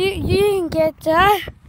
You you didn't get that.